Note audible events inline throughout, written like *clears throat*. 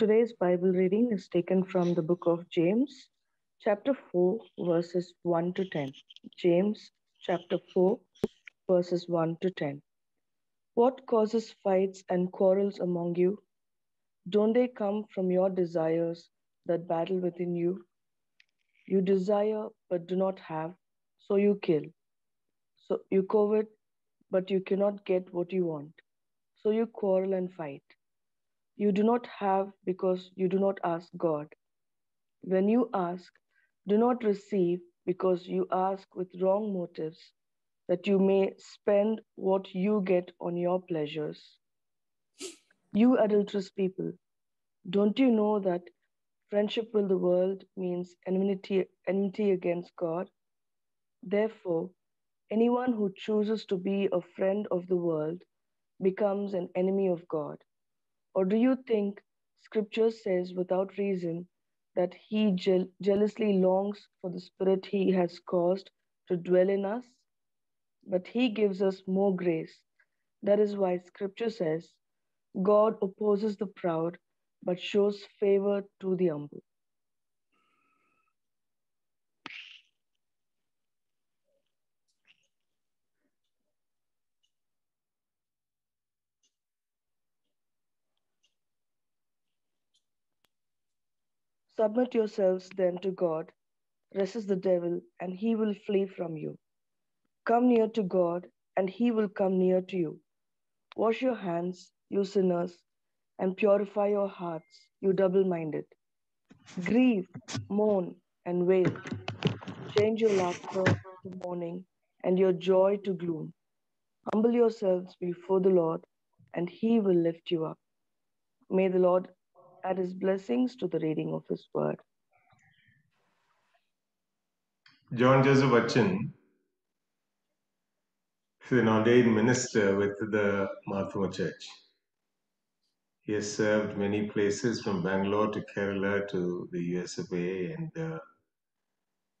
Today's Bible reading is taken from the book of James, chapter 4, verses 1 to 10. James, chapter 4, verses 1 to 10. What causes fights and quarrels among you? Don't they come from your desires that battle within you? You desire but do not have, so you kill. So you covet, but you cannot get what you want. So you quarrel and fight. You do not have because you do not ask God. When you ask, do not receive because you ask with wrong motives, that you may spend what you get on your pleasures. You adulterous people, don't you know that friendship with the world means enmity, enmity against God? Therefore, anyone who chooses to be a friend of the world becomes an enemy of God. Or do you think scripture says without reason that he je- jealously longs for the spirit he has caused to dwell in us? But he gives us more grace. That is why scripture says, God opposes the proud, but shows favor to the humble. Submit yourselves then to God, resist the devil, and he will flee from you. Come near to God, and he will come near to you. Wash your hands, you sinners, and purify your hearts, you double minded. Grieve, mourn, and wail. Change your laughter to mourning, and your joy to gloom. Humble yourselves before the Lord, and he will lift you up. May the Lord add his blessings to the reading of his word. John Joseph Bachchan is an ordained minister with the Marthoma Church. He has served many places from Bangalore to Kerala to the US of A and uh,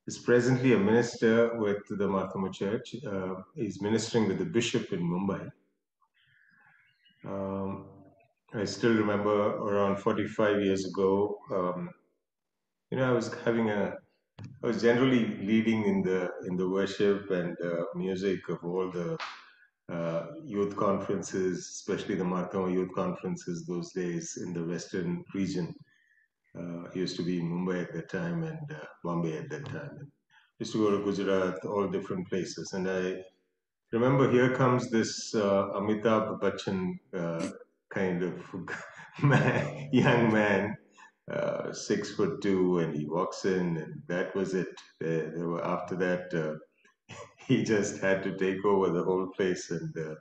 is presently a minister with the Marthoma Church. Uh, he's ministering with the bishop in Mumbai. Um, I still remember around 45 years ago, um, you know, I was having a I was generally leading in the in the worship and uh, music of all the uh, youth conferences, especially the Marthoma youth conferences those days in the western region. Uh, used to be Mumbai at that time and uh, Bombay at that time. And used to go to Gujarat, all different places. And I remember here comes this uh, Amitabh Bachchan uh, kind of *laughs* man, young man uh, six foot two, and he walks in, and that was it. Were, after that, uh, *laughs* he just had to take over the whole place. And uh,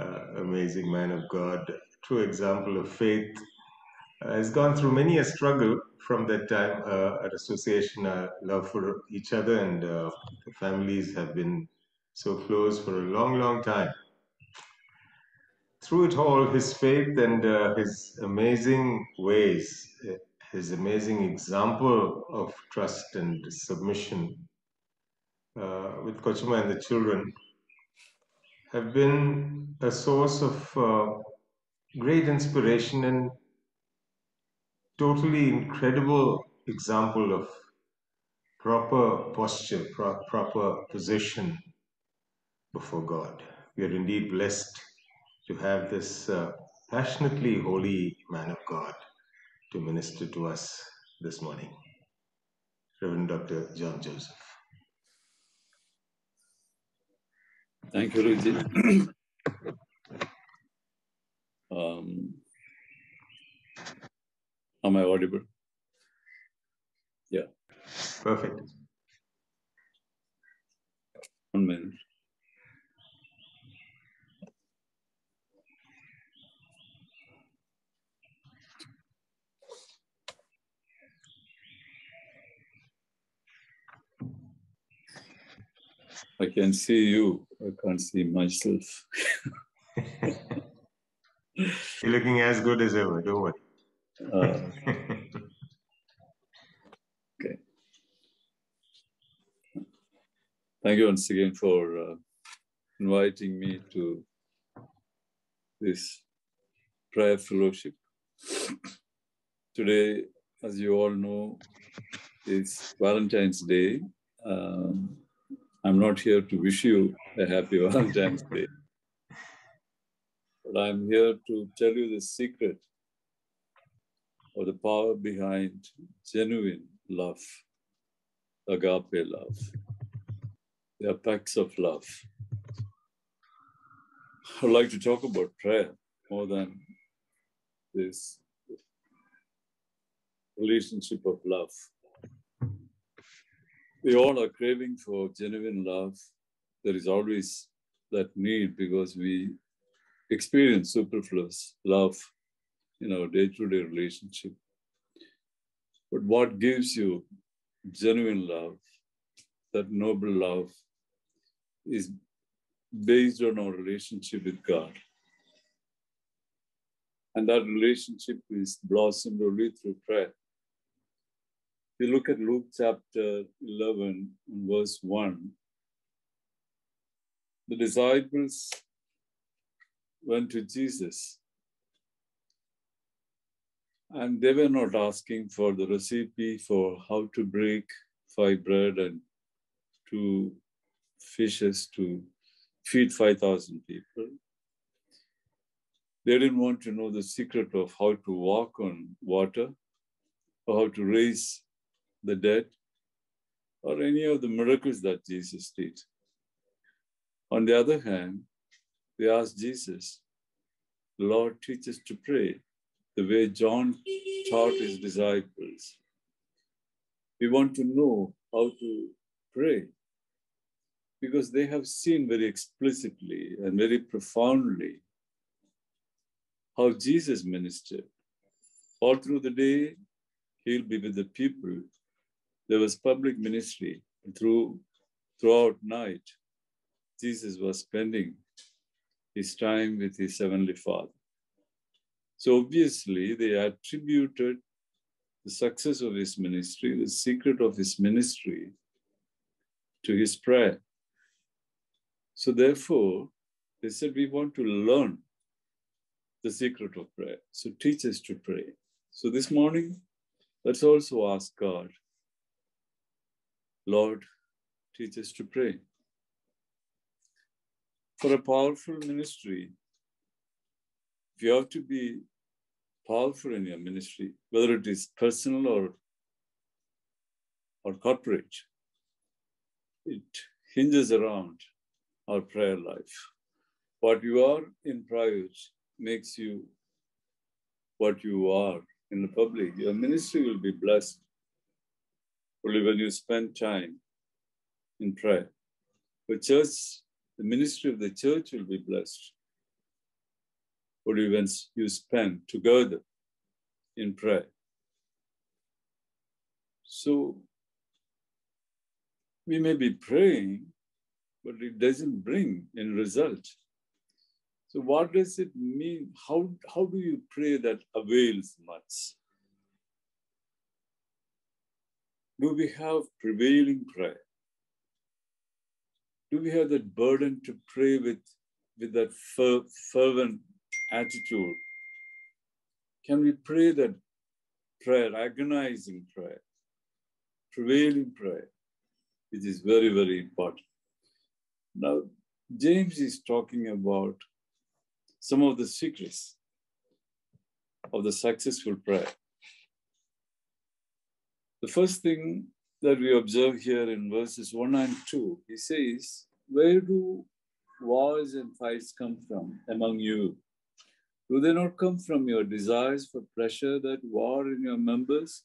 uh, amazing man of God, true example of faith. Uh, has gone through many a struggle from that time. At association, uh, love for each other, and families have been so close for a long, long time. Through it all, his faith and uh, his amazing ways, his amazing example of trust and submission uh, with Kochuma and the children have been a source of uh, great inspiration and totally incredible example of proper posture, pro- proper position before God. We are indeed blessed to have this uh, passionately holy man of God to minister to us this morning. Reverend Dr. John Joseph. Thank you, Ruji. *clears throat* um, am I audible? Yeah. Perfect. One minute. I can see you. I can't see myself. *laughs* You're looking as good as ever, don't worry. *laughs* Uh, thank you once again for uh, inviting me to this prayer fellowship. Today, as you all know, is Valentine's Day. Um, I'm not here to wish you a happy Valentine's Day, but I'm here to tell you the secret or the power behind genuine love, agape love, the apex of love. I'd like to talk about prayer more than this relationship of love. We all are craving for genuine love. There is always that need because we experience superfluous love in our day to day relationship. But what gives you genuine love, that noble love, is based on our relationship with God. And that relationship is blossomed only through prayer. You look at Luke chapter 11, verse 1, the disciples went to Jesus and they were not asking for the recipe for how to break five bread and two fishes to feed 5,000 people. They didn't want to know the secret of how to walk on water or how to raise the dead or any of the miracles that Jesus did. On the other hand, they asked Jesus, Lord, teach us to pray the way John taught his disciples. We want to know how to pray because they have seen very explicitly and very profoundly how Jesus ministered. All through the day, he'll be with the people. There was public ministry through throughout night. Jesus was spending his time with his heavenly Father. So obviously, they attributed the success of his ministry, the secret of his ministry, to his prayer. So therefore, they said, we want to learn the secret of prayer. So teach us to pray. So this morning, let's also ask God, Lord, teach us to pray. For a powerful ministry, if you have to be powerful in your ministry, whether it is personal or, or corporate, it hinges around our prayer life. What you are in private makes you what you are in the public. Your ministry will be blessed only when you spend time in prayer. The church, the ministry of the church will be blessed only when you spend together in prayer. So we may be praying, but it doesn't bring any result. So what does it mean? How, how do you pray that avails much? Do we have prevailing prayer? Do we have that burden to pray with, with that fer- fervent attitude? Can we pray that prayer, agonizing prayer, prevailing prayer, which is very, very important? Now, James is talking about some of the secrets of the successful prayer. The first thing that we observe here in verses 1 and 2, he says, Where do wars and fights come from among you? Do they not come from your desires for pleasure that war in your members?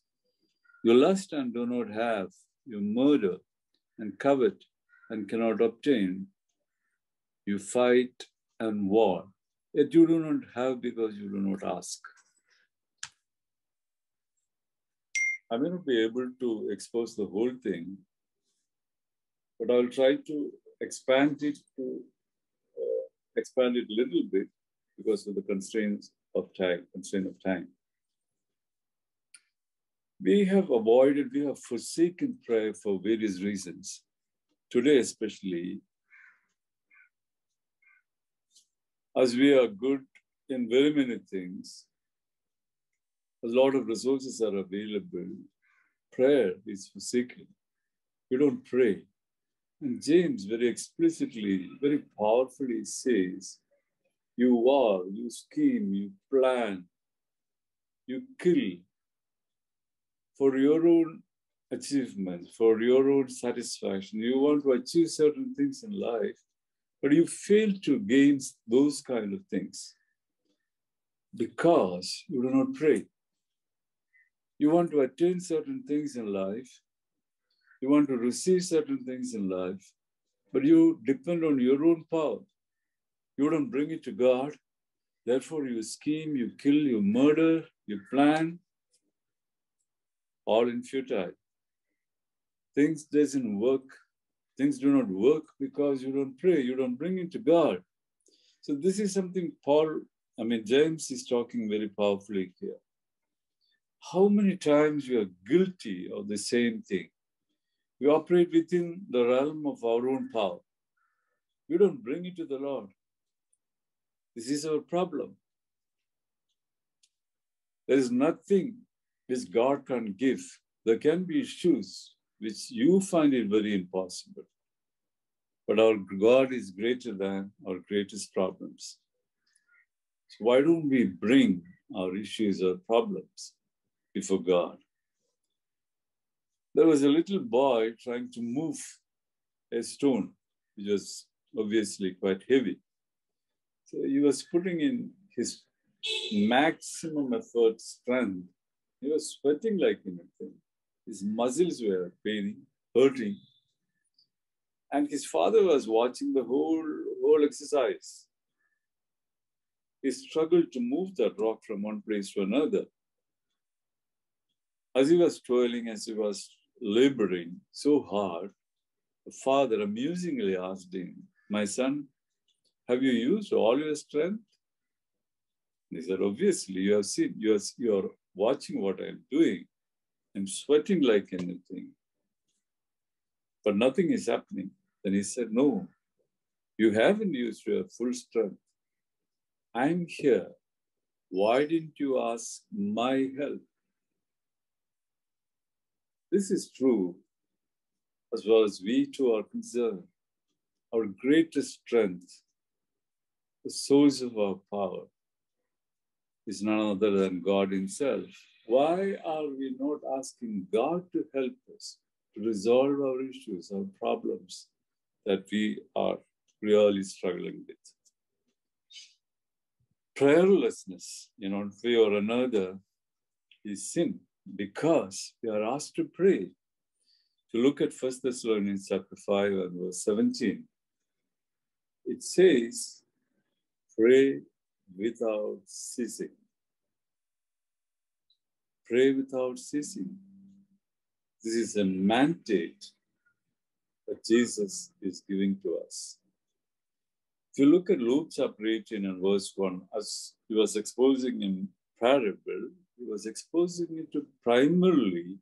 You lust and do not have, you murder and covet and cannot obtain. You fight and war, yet you do not have because you do not ask. I may not be able to expose the whole thing, but I'll try to expand it to uh, expand it a little bit because of the constraints of time, constraint of time. We have avoided, we have forsaken prayer for various reasons. Today, especially, as we are good in very many things, a lot of resources are available. Prayer is for seeking. You don't pray. And James very explicitly, very powerfully says, you war, you scheme, you plan, you kill for your own achievements, for your own satisfaction. You want to achieve certain things in life, but you fail to gain those kind of things because you do not pray. You want to attain certain things in life, you want to receive certain things in life, but you depend on your own power. You don't bring it to God. Therefore, you scheme, you kill, you murder, you plan, all in futile. Things doesn't work. Things do not work because you don't pray. You don't bring it to God. So this is something Paul, I mean, James is talking very powerfully here. How many times we are guilty of the same thing? We operate within the realm of our own power. We don't bring it to the Lord. This is our problem. There is nothing which God can give. There can be issues which you find it very impossible. But our God is greater than our greatest problems. So why don't we bring our issues or problems before God? There was a little boy trying to move a stone, which was obviously quite heavy. So he was putting in his maximum effort strength. He was sweating like anything. His muscles were paining, hurting. And his father was watching the whole, whole exercise. He struggled to move that rock from one place to another. As he was toiling, as he was laboring so hard, the father amusingly asked him, My son, have you used all your strength? And he said, Obviously, you have seen, you are, you are watching what I'm doing. I'm sweating like anything. But nothing is happening. Then he said, No, you haven't used your full strength. I'm here. Why didn't you ask my help? This is true as well as we too are concerned. Our greatest strength, the source of our power, is none other than God Himself. Why are we not asking God to help us to resolve our issues, our problems that we are really struggling with? Prayerlessness in one way or another is sin because we are asked to pray. To look at 1 Thessalonians chapter 5 and verse 17, it says, pray without ceasing. Pray without ceasing. This is a mandate that Jesus is giving to us. If you look at Luke chapter 18 and verse 1, as he was exposing in parable, he was exposing it to primarily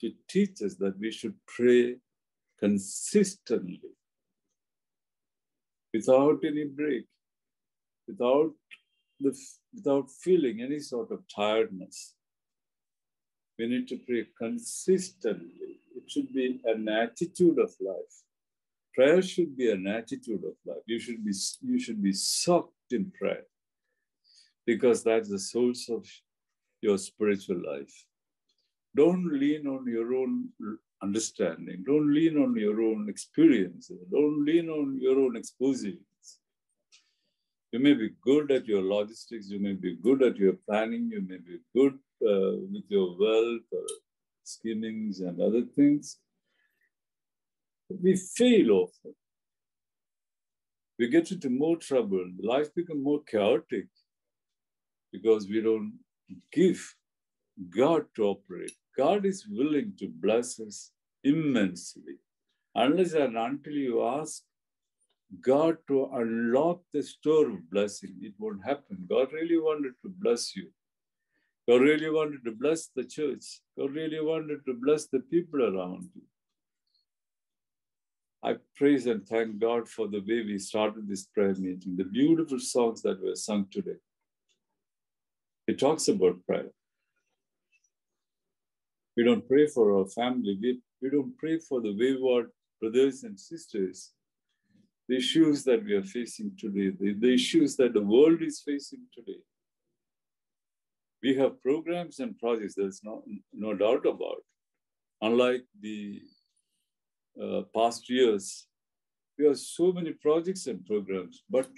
to teach us that we should pray consistently without any break, without the without feeling any sort of tiredness. We need to pray consistently. It should be an attitude of life. Prayer should be an attitude of life. You should be you should be soaked in prayer because that's the source of your spiritual life. Don't lean on your own understanding. Don't lean on your own experiences. Don't lean on your own exposures. You may be good at your logistics. You may be good at your planning. You may be good uh, with your wealth or schemings and other things. We fail often. We get into more trouble. Life becomes more chaotic because we don't give God to operate. God is willing to bless us immensely. Unless and until you ask God to unlock the store of blessing, it won't happen. God really wanted to bless you. God really wanted to bless the church. God really wanted to bless the people around you. I praise and thank God for the way we started this prayer meeting, the beautiful songs that were sung today. It talks about prayer. We don't pray for our family. We, we don't pray for the wayward brothers and sisters. The issues that we are facing today, the, the issues that the world is facing today. We have programs and projects, there's no, no doubt about. Unlike the uh, past years, we have so many projects and programs, but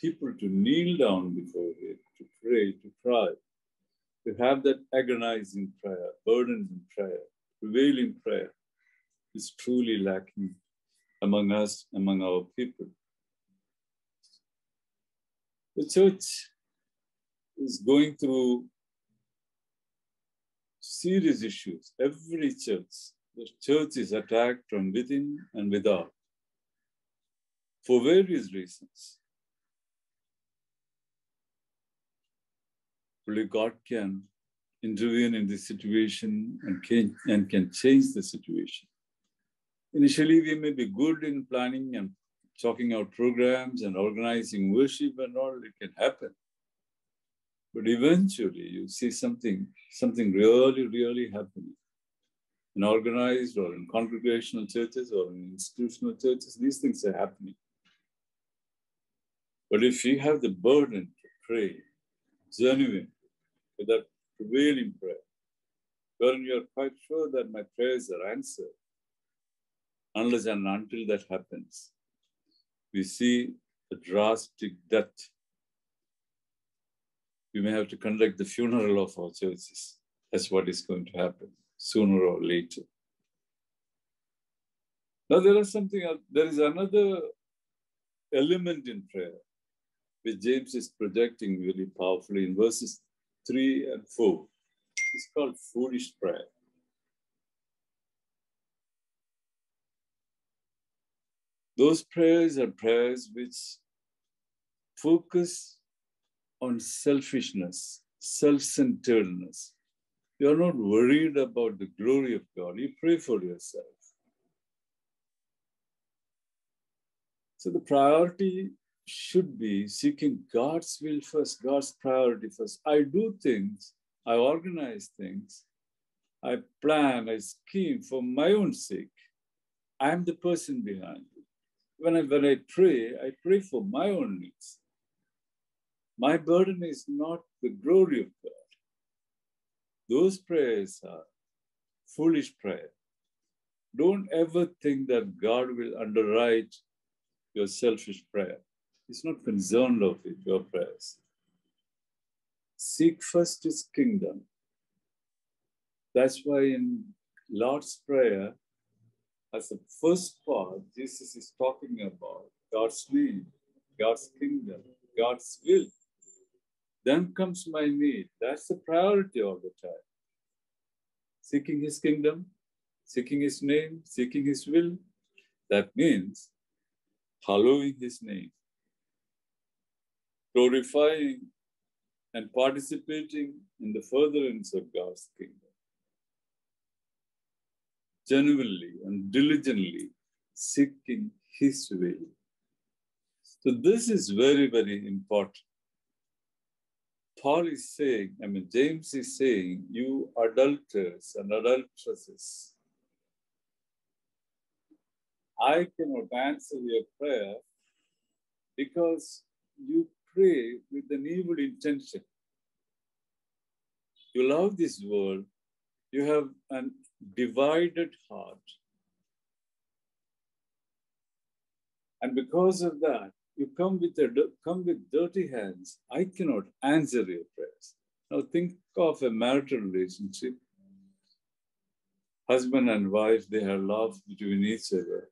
people to kneel down before it, to pray, to cry, to have that agonizing prayer, burdensome prayer, prevailing prayer is truly lacking among us, among our people. The church is going through serious issues. Every church, the church is attacked from within and without for various reasons. Only God can intervene in this situation and can, and can change the situation. Initially, we may be good in planning and talking out programs and organizing worship and all, it can happen. But eventually, you see something, something really, really happening. In organized or in congregational churches or in institutional churches, these things are happening. But if you have the burden to pray, genuine, with that prevailing prayer, wherein you're quite sure that my prayers are answered, unless and until that happens, we see a drastic death. We may have to conduct the funeral of our churches. That's what is going to happen sooner or later. Now there is something. There is another element in prayer which James is projecting really powerfully in verses 3 and 4. It's called foolish prayer. Those prayers are prayers which focus on selfishness, self centeredness. You're not worried about the glory of God. You pray for yourself. So the priority should be seeking God's will first, God's priority first. I do things, I organize things, I plan, I scheme for my own sake. I'm the person behind it. When I, when I pray, I pray for my own needs. My burden is not the glory of God. Those prayers are foolish prayer. Don't ever think that God will underwrite your selfish prayer. He's not concerned of it, your prayers. Seek first his kingdom. That's why in Lord's Prayer, as the first part, Jesus is talking about God's name, God's kingdom, God's will. Then comes my need. That's the priority all the time. Seeking his kingdom, seeking his name, seeking his will. That means hallowing his name glorifying and participating in the furtherance of God's kingdom. Genuinely and diligently seeking His will. So, this is very, very important. Paul is saying, I mean, James is saying, you adulterers and adulteresses, I cannot answer your prayer because you pray with an evil intention. You love this world, you have a divided heart. And because of that, you come with, a, come with dirty hands. I cannot answer your prayers. Now think of a marital relationship. Husband and wife, they have love between each other.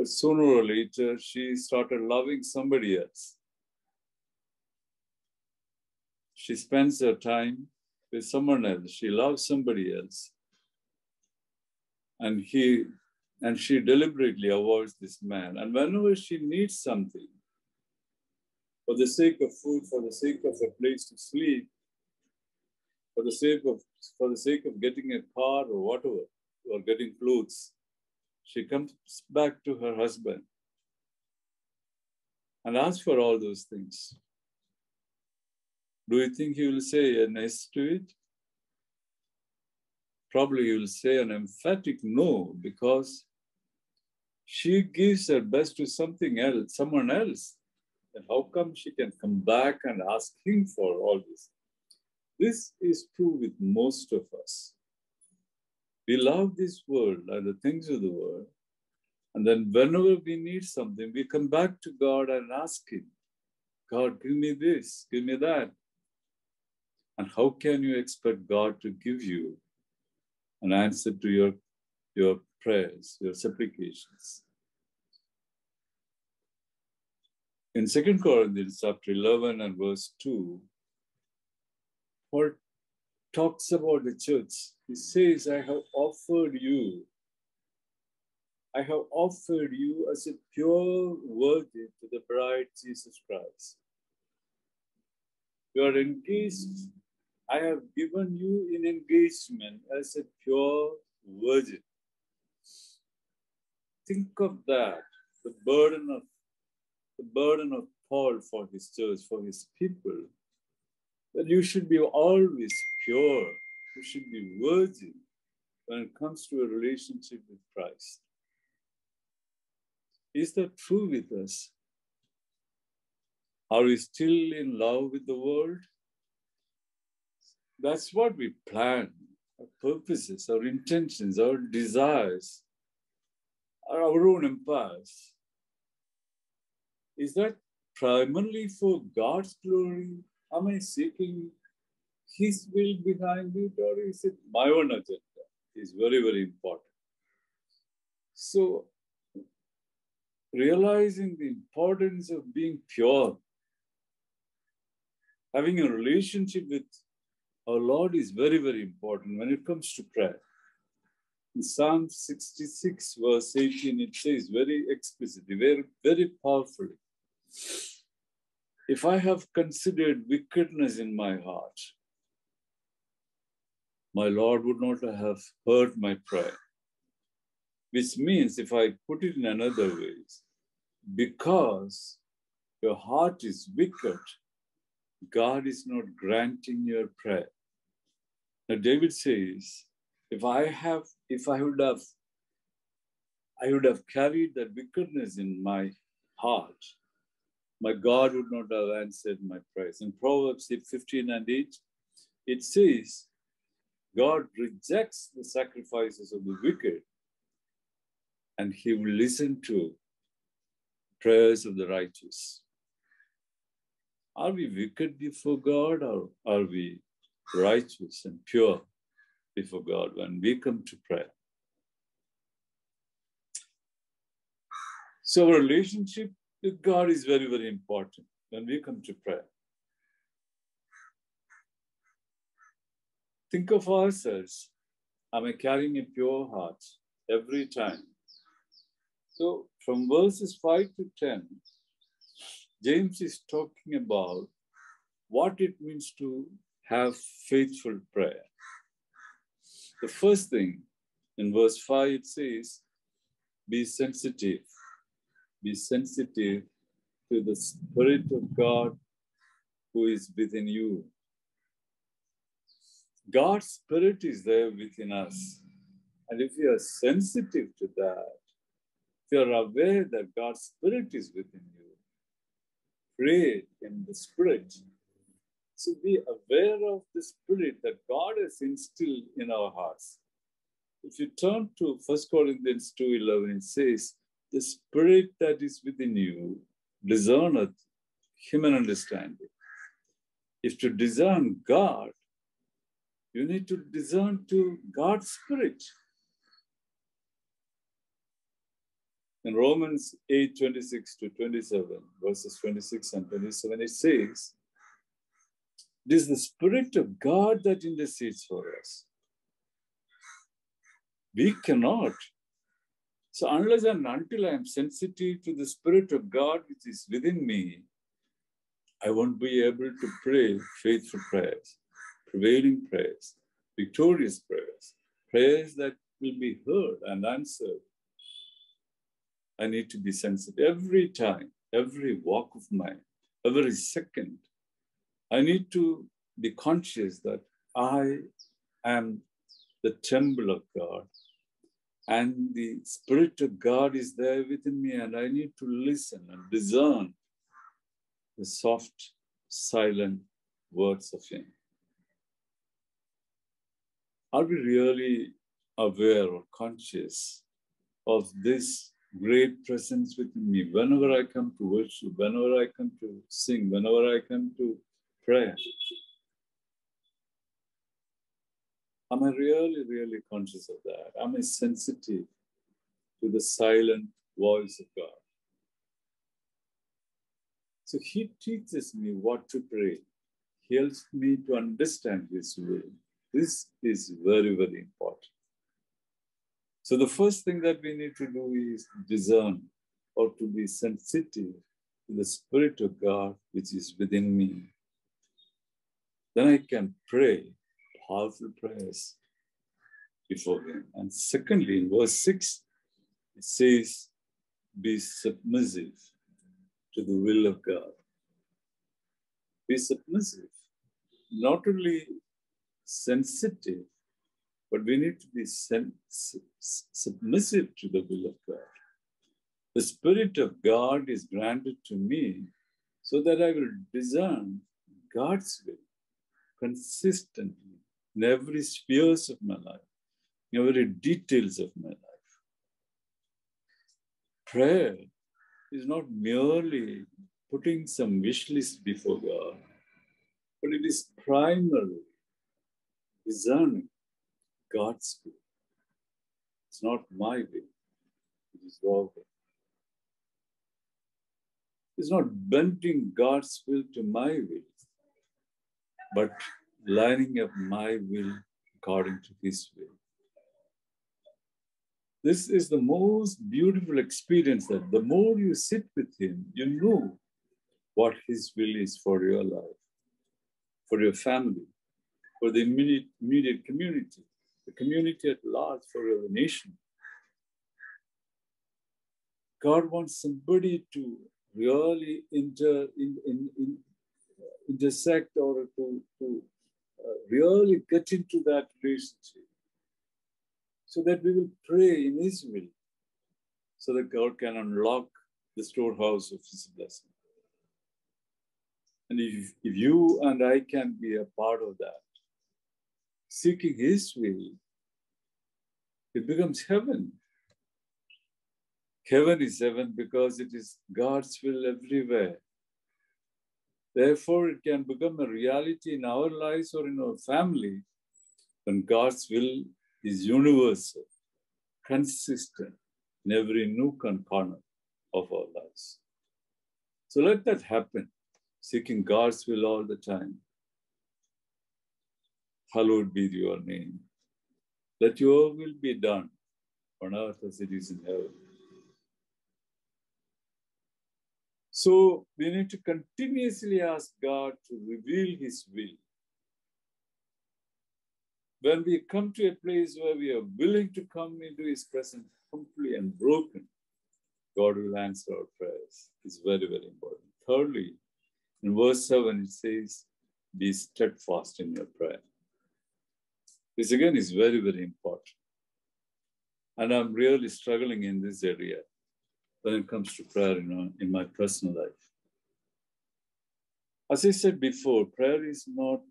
But sooner or later, she started loving somebody else. She spends her time with someone else. She loves somebody else. And he and she deliberately avoids this man. And whenever she needs something, for the sake of food, for the sake of a place to sleep, for the sake of for the sake of getting a car or whatever, or getting clothes, she comes back to her husband and asks for all those things. Do you think he will say yes to it? probably he will say an emphatic no because she gives her best to something else, someone else. And how come she can come back and ask him for all this? This is true with most of us. We love this world and the things of the world. And then whenever we need something, we come back to God and ask Him, God, give me this, give me that. And how can you expect God to give you an answer to your, your prayers, your supplications? In 2 Corinthians chapter 11 and verse 2, Paul talks about the church. He says, I have offered you, I have offered you as a pure virgin to the bride Jesus Christ. You are engaged. I have given you in engagement as a pure virgin. Think of that, the burden of the burden of Paul for his church, for his people, that you should be always pure, you should be worthy when it comes to a relationship with Christ. Is that true with us? Are we still in love with the world? That's what we plan, our purposes, our intentions, our desires, our own empires. Is that primarily for God's glory? Am I seeking His will behind it, or is it my own agenda? Is very, very important. So, realizing the importance of being pure, having a relationship with our Lord is very, very important when it comes to prayer. In Psalm 66, verse 18, it says very explicitly, very, very powerfully if I have considered wickedness in my heart, my Lord would not have heard my prayer. Which means, if I put it in another way, because your heart is wicked, God is not granting your prayer. Now, David says, if I have, if I would have, I would have carried that wickedness in my heart, my God would not have answered my prayers. In Proverbs 15 and 8, it says, God rejects the sacrifices of the wicked and he will listen to prayers of the righteous. Are we wicked before God or are we righteous and pure before God when we come to prayer? So, our relationship with God is very, very important when we come to prayer. Think of ourselves. Am I carrying a pure heart every time? So, from verses 5 to 10, James is talking about what it means to have faithful prayer. The first thing in verse 5 it says, Be sensitive be sensitive to the Spirit of God who is within you. God's Spirit is there within us. And if you are sensitive to that, if you are aware that God's Spirit is within you, pray in the Spirit. So be aware of the Spirit that God has instilled in our hearts. If you turn to 1 Corinthians 2.11, it says, the spirit that is within you discerneth human understanding. If to discern God, you need to discern to God's spirit. In Romans 8 26 to 27, verses 26 and 27, it says, It is the Spirit of God that intercedes for us. We cannot so unless and until I am sensitive to the Spirit of God which is within me, I won't be able to pray faithful prayers, prevailing prayers, victorious prayers, prayers that will be heard and answered. I need to be sensitive every time, every walk of mine, every second. I need to be conscious that I am the temple of God. And the Spirit of God is there within me, and I need to listen and discern the soft, silent words of Him. Are we really aware or conscious of this great presence within me whenever I come to worship, whenever I come to sing, whenever I come to prayer? Am I really, really conscious of that? Am I sensitive to the silent voice of God? So He teaches me what to pray. He helps me to understand His will. This is very, very important. So the first thing that we need to do is discern or to be sensitive to the Spirit of God which is within me. Then I can pray powerful prayers before Him. And secondly, in verse 6, it says, Be submissive to the will of God. Be submissive, not only sensitive, but we need to be submissive to the will of God. The Spirit of God is granted to me so that I will discern God's will consistently in every spheres of my life, in every details of my life. Prayer is not merely putting some wish list before God, but it is primarily discerning God's will. It's not my will, it is your will. It's not bending God's will to my will, but lining up my will according to His will. This is the most beautiful experience that the more you sit with Him, you know what His will is for your life, for your family, for the immediate, immediate community, the community at large, for your nation. God wants somebody to really inter, in, in, in, intersect or to, to uh, really get into that relationship so that we will pray in His will so that God can unlock the storehouse of His blessing. And if, if you and I can be a part of that, seeking His will, it becomes heaven. Heaven is heaven because it is God's will everywhere. Therefore, it can become a reality in our lives or in our family when God's will is universal, consistent in every nook and corner of our lives. So let that happen, seeking God's will all the time. Hallowed be your name. Let your will be done on earth as it is in heaven. So we need to continuously ask God to reveal His will. When we come to a place where we are willing to come into His presence humbly and broken, God will answer our prayers. It's very, very important. Thirdly, in verse 7, it says, Be steadfast in your prayer. This again is very, very important. And I'm really struggling in this area when it comes to prayer you know, in my personal life. As I said before, prayer is not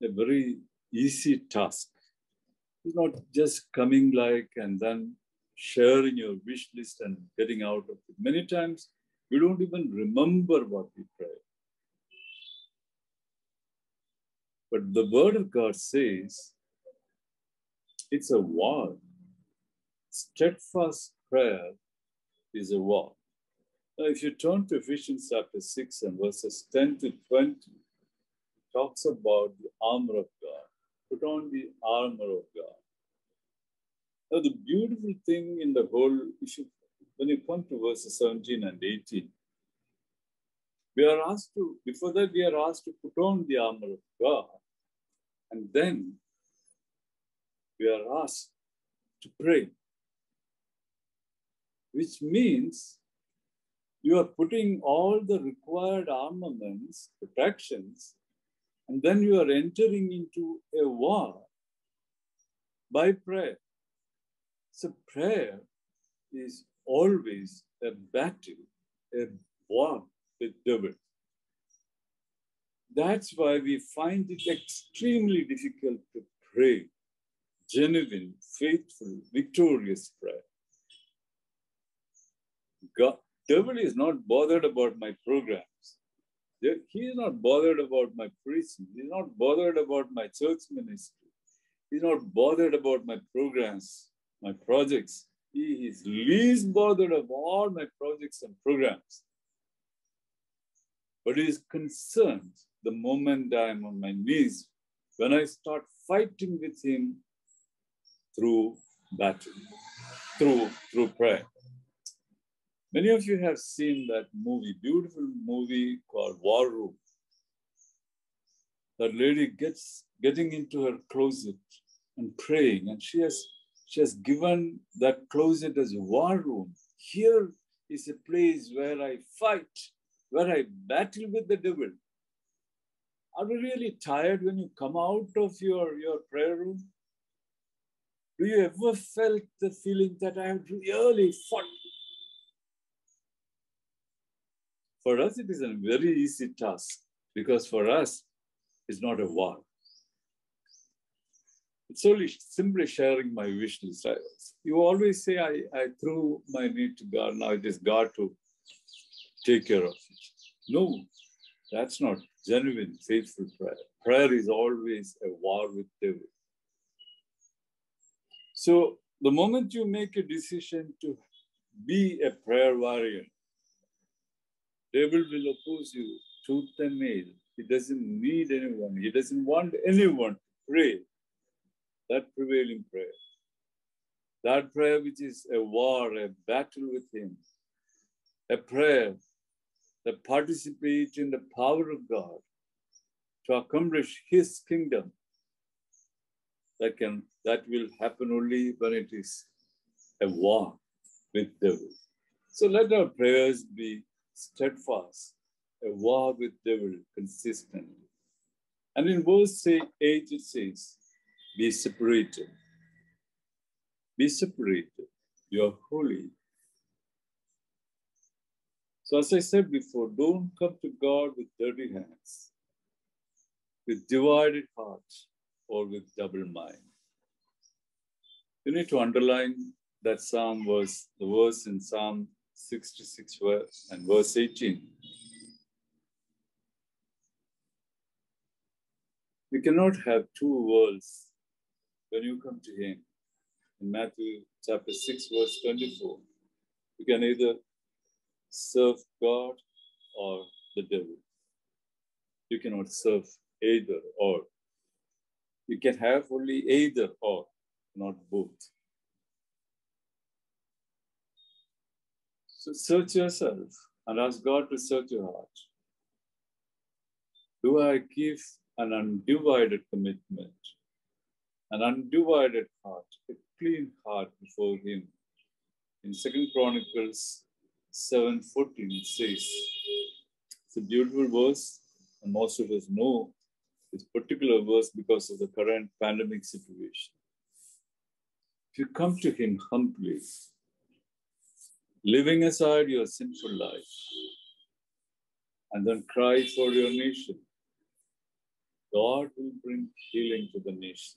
a very easy task. It's not just coming like and then sharing your wish list and getting out of it. Many times we don't even remember what we pray. But the word of God says it's a war. Steadfast prayer is a war. Now, if you turn to Ephesians chapter 6 and verses 10 to 20, it talks about the armor of God. Put on the armor of God. Now, the beautiful thing in the whole, you, when you come to verses 17 and 18, we are asked to, before that, we are asked to put on the armor of God. And then we are asked to pray which means you are putting all the required armaments, protections, and then you are entering into a war by prayer. So prayer is always a battle, a war with devil. That's why we find it extremely difficult to pray genuine, faithful, victorious prayer. God, devil is not bothered about my programs. He is not bothered about my preaching. He's not bothered about my church ministry. He's not bothered about my programs, my projects. He is least bothered of all my projects and programs. But he is concerned the moment I am on my knees, when I start fighting with him through battle, through, through prayer. Many of you have seen that movie, beautiful movie called War Room. That lady gets getting into her closet and praying, and she has she has given that closet as a war room. Here is a place where I fight, where I battle with the devil. Are you really tired when you come out of your, your prayer room? Do you ever felt the feeling that I have really fought? For us, it is a very easy task because for us, it's not a war. It's only simply sharing my wish list. you always say, I, I threw my need to God, now it is God to take care of it. No, that's not genuine, faithful prayer. Prayer is always a war with devil. So the moment you make a decision to be a prayer warrior, devil will oppose you tooth and nail. He doesn't need anyone. He doesn't want anyone to pray that prevailing prayer. That prayer which is a war, a battle with him. A prayer that participates in the power of God to accomplish his kingdom that can that will happen only when it is a war with devil. So let our prayers be steadfast, a war with devil consistently. And in verse 8 it says, be separated. Be separated. You are holy. So as I said before, don't come to God with dirty hands, with divided hearts, or with double mind. You need to underline that Psalm verse, the verse in Psalm 66 verse, and verse 18. You cannot have two worlds when you come to Him. In Matthew chapter 6, verse 24, you can either serve God or the devil. You cannot serve either or. You can have only either or, not both. So search yourself and ask God to search your heart. Do I give an undivided commitment, an undivided heart, a clean heart before Him? In Second Chronicles 7:14, it says, it's a beautiful verse, and most of us know particular verse because of the current pandemic situation. If you come to Him humbly, living aside your sinful life, and then cry for your nation, God will bring healing to the nation.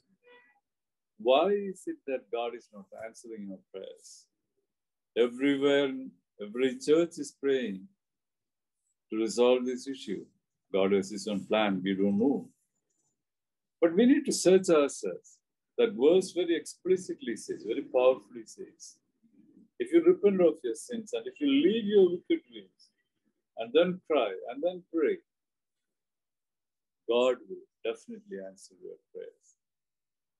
Why is it that God is not answering your prayers? Everywhere, every church is praying to resolve this issue. God has his own plan, we don't know. But we need to search ourselves. That verse very explicitly says, very powerfully says, if you repent of your sins and if you leave your wicked ways and then cry and then pray, God will definitely answer your prayers.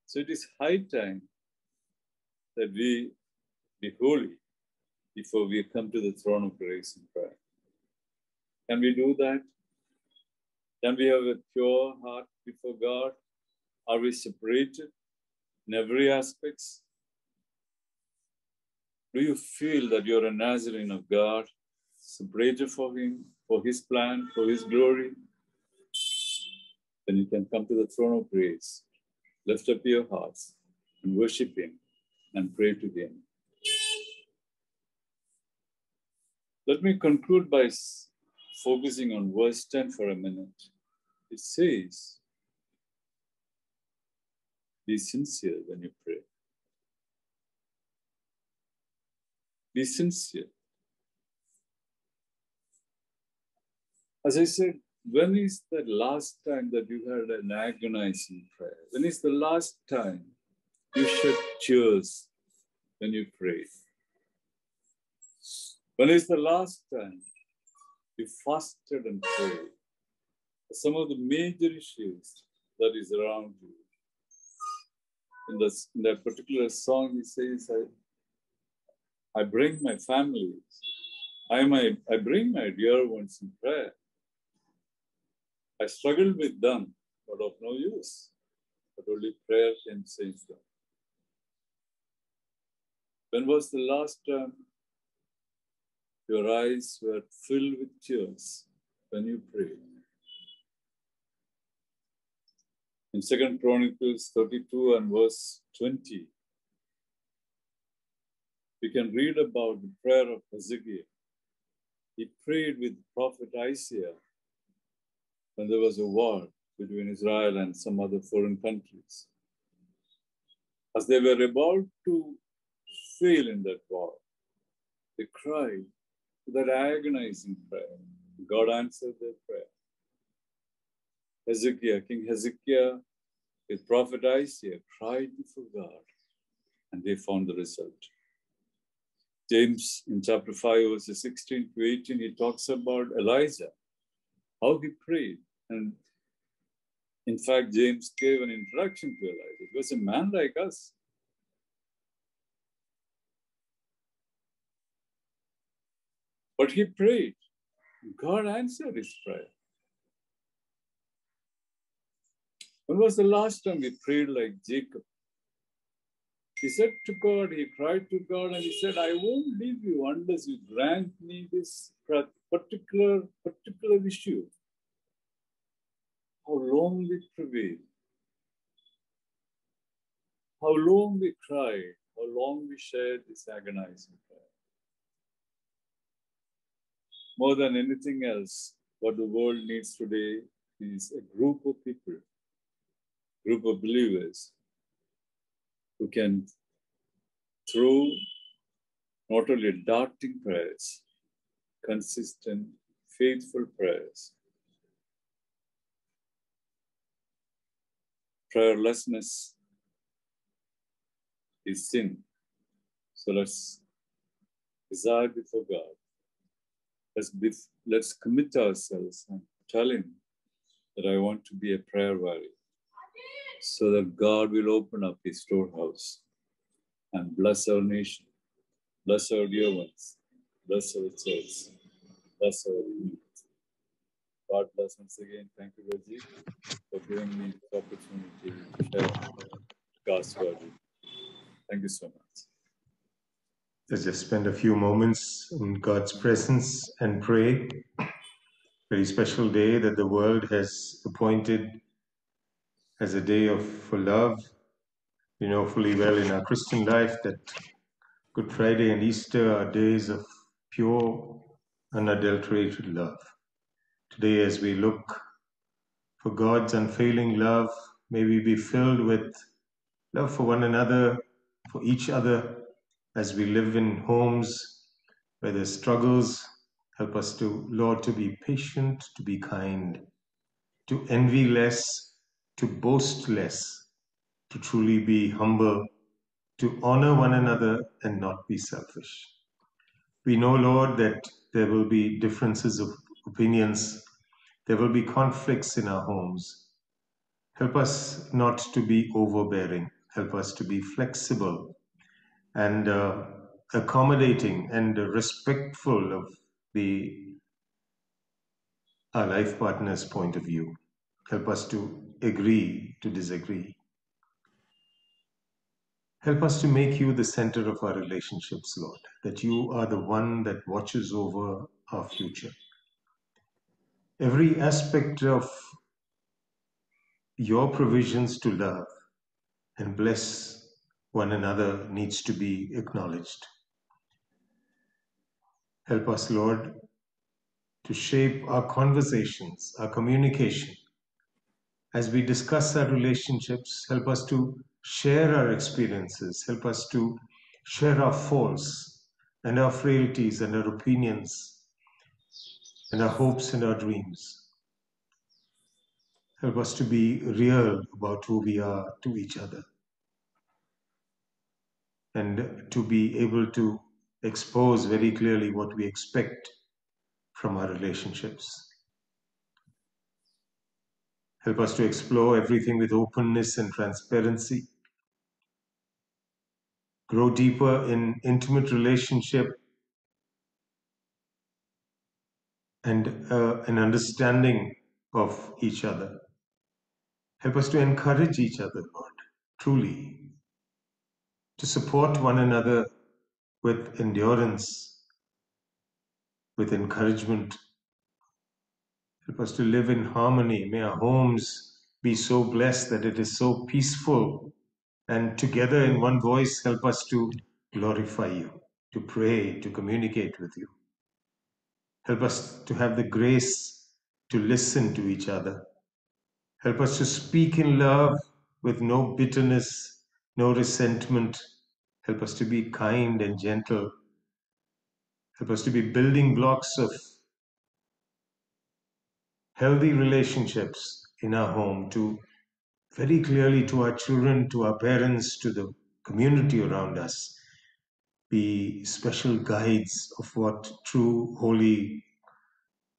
So it is high time that we be holy before we come to the throne of grace in prayer. Can we do that? Can we have a pure heart before God? Are we separated in every aspect? Do you feel that you're a Nazarene of God, separated for Him, for His plan, for His glory? Then you can come to the throne of grace. Lift up your hearts and worship Him and pray to Him. Let me conclude by focusing on verse 10 for a minute. It says, Be sincere when you pray. Be sincere. As I said, when is the last time that you had an agonizing prayer? When is the last time you shed tears when you prayed? When is the last time you fasted and prayed? Some of the major issues that is around you. In, this, in that particular song, he says, I, I bring my family, I, my, I bring my dear ones in prayer. I struggled with them, but of no use. But only prayer can save them. When was the last time your eyes were filled with tears when you prayed? In Second Chronicles 32 and verse 20, we can read about the prayer of Hezekiah. He prayed with prophet Isaiah when there was a war between Israel and some other foreign countries. As they were about to fail in that war, they cried that agonizing prayer. God answered their prayer. Hezekiah, King Hezekiah, with prophet Isaiah cried before God, and they found the result. James in chapter 5, verses 16 to 18, he talks about Elijah, how he prayed. And in fact, James gave an introduction to Elijah. He was a man like us. But he prayed. God answered his prayer. When was the last time we prayed like Jacob? He said to God, he cried to God, and he said, I won't leave you unless you grant me this particular, particular issue. How long we prevailed, how long we cried, how long we shared this agonizing prayer. More than anything else, what the world needs today is a group of people group of believers who can, through not only darting prayers, consistent, faithful prayers, prayerlessness is sin. So let's desire before God. Let's, be, let's commit ourselves and tell Him that I want to be a prayer warrior so that God will open up his storehouse and bless our nation, bless our dear ones, bless our church, bless our community. God bless once again. Thank you, Rajiv, for giving me this opportunity to share God's word. Thank you so much. Let's just spend a few moments in God's presence and pray. Very special day that the world has appointed as a day of for love. We know fully well in our Christian life that Good Friday and Easter are days of pure, unadulterated love. Today, as we look for God's unfailing love, may we be filled with love for one another, for each other, as we live in homes where there's struggles. Help us to, Lord, to be patient, to be kind, to envy less, to boast less, to truly be humble, to honor one another and not be selfish. We know, Lord, that there will be differences of opinions, there will be conflicts in our homes. Help us not to be overbearing, help us to be flexible and uh, accommodating and respectful of the our life partner's point of view. Help us to agree to disagree. Help us to make you the center of our relationships, Lord, that you are the one that watches over our future. Every aspect of your provisions to love and bless one another needs to be acknowledged. Help us, Lord, to shape our conversations, our communication. As we discuss our relationships, help us to share our experiences, help us to share our faults and our frailties and our opinions and our hopes and our dreams. Help us to be real about who we are to each other and to be able to expose very clearly what we expect from our relationships. Help us to explore everything with openness and transparency. Grow deeper in intimate relationship and uh, an understanding of each other. Help us to encourage each other, Lord, truly, to support one another with endurance, with encouragement. Help us to live in harmony. May our homes be so blessed that it is so peaceful. And together in one voice, help us to glorify you, to pray, to communicate with you. Help us to have the grace to listen to each other. Help us to speak in love with no bitterness, no resentment, Help us to be kind and gentle. Help us to be building blocks of healthy relationships in our home to very clearly to our children, to our parents, to the community around us, be special guides of what true, holy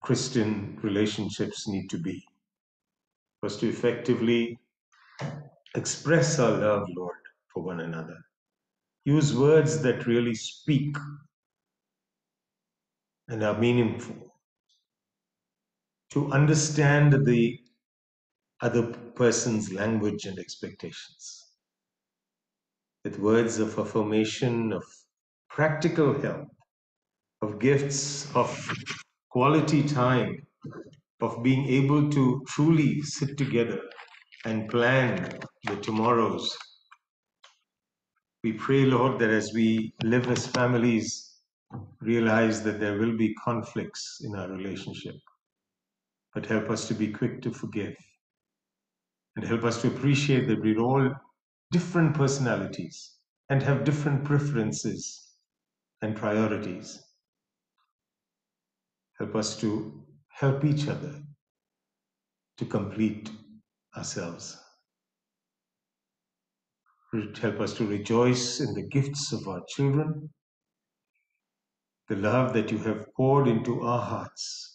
Christian relationships need to be. Us to effectively express our love, Lord, for one another. Use words that really speak and are meaningful. To understand the other person's language and expectations. With words of affirmation, of practical help, of gifts, of quality time, of being able to truly sit together and plan the tomorrows we pray, Lord, that as we live as families, realize that there will be conflicts in our relationship. But help us to be quick to forgive. And help us to appreciate that we're all different personalities and have different preferences and priorities. Help us to help each other to complete ourselves help us to rejoice in the gifts of our children, the love that you have poured into our hearts.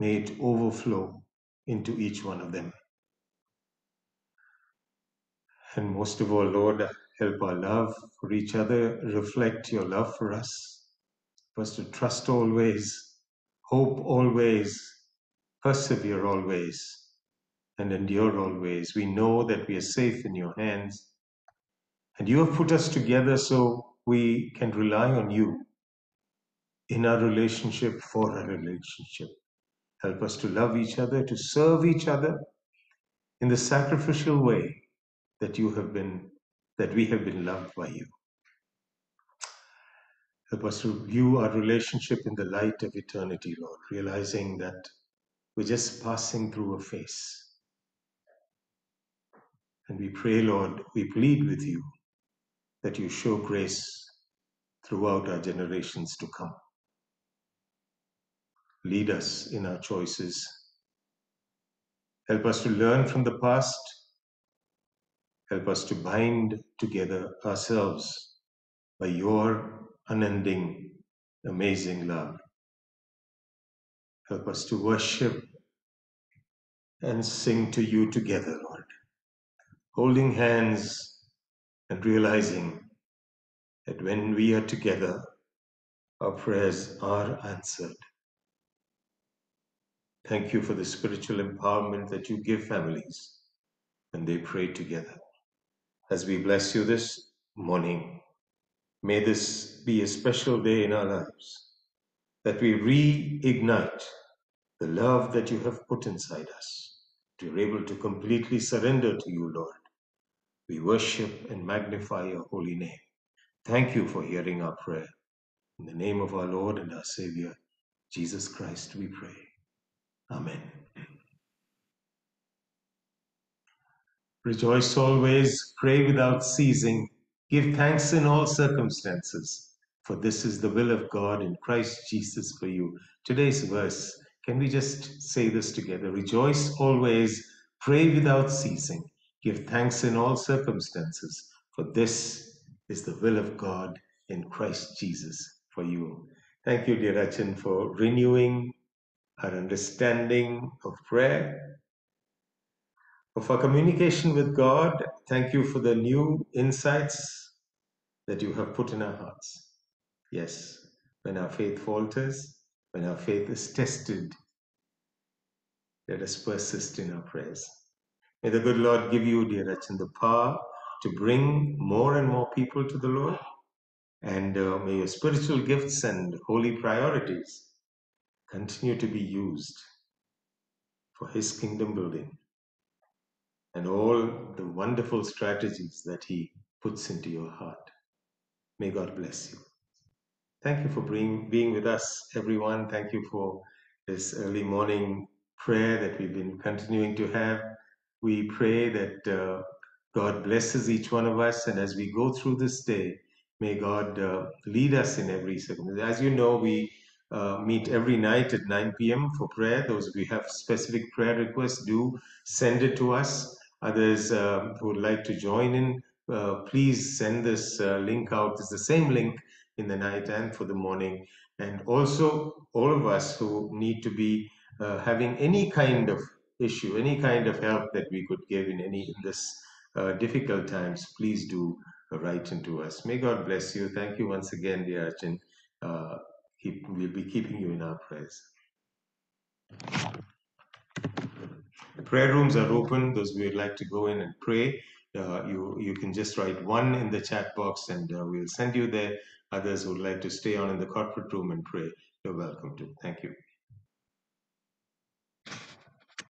May it overflow into each one of them. And most of all, Lord, help our love for each other reflect your love for us. For us to trust always, hope always, persevere always, and endure always. We know that we are safe in your hands and you have put us together so we can rely on you in our relationship, for our relationship. Help us to love each other, to serve each other in the sacrificial way that you have been, that we have been loved by you. Help us to view our relationship in the light of eternity, Lord, realizing that we're just passing through a phase. And we pray, Lord, we plead with you that you show grace throughout our generations to come. Lead us in our choices. Help us to learn from the past. Help us to bind together ourselves by your unending, amazing love. Help us to worship and sing to you together, Lord, holding hands and realizing that when we are together, our prayers are answered. Thank you for the spiritual empowerment that you give families when they pray together. As we bless you this morning, may this be a special day in our lives, that we reignite the love that you have put inside us, to be able to completely surrender to you, Lord, We worship and magnify your holy name. Thank you for hearing our prayer. In the name of our Lord and our Savior, Jesus Christ, we pray. Amen. Rejoice always, pray without ceasing, give thanks in all circumstances, for this is the will of God in Christ Jesus for you. Today's verse, can we just say this together? Rejoice always, pray without ceasing, give thanks in all circumstances, for this is the will of God in Christ Jesus for you. Thank you, dear Achin, for renewing our understanding of prayer of our communication with God. Thank you for the new insights that you have put in our hearts. Yes, when our faith falters, when our faith is tested, let us persist in our prayers. May the good Lord give you, dear Achin, the power to bring more and more people to the Lord. And uh, may your spiritual gifts and holy priorities continue to be used for His kingdom building and all the wonderful strategies that He puts into your heart. May God bless you. Thank you for being, being with us, everyone. Thank you for this early morning prayer that we've been continuing to have. We pray that uh, God blesses each one of us, and as we go through this day, may God uh, lead us in every circumstance. As you know, we uh, meet every night at 9 p.m. for prayer. Those you have specific prayer requests, do send it to us. Others uh, who would like to join in, uh, please send this uh, link out. It's the same link in the night and for the morning. And also, all of us who need to be uh, having any kind of issue, any kind of help that we could give in any in this difficult times, please do write into us. May God bless you. Thank you once again, dear Achin. Keep, we'll be keeping you in our prayers. Prayer rooms are open. Those who would like to go in and pray, uh, you you can just write one in the chat box, and uh, we'll send you there. Others who would like to stay on in the corporate room and pray, you're welcome to. Thank you.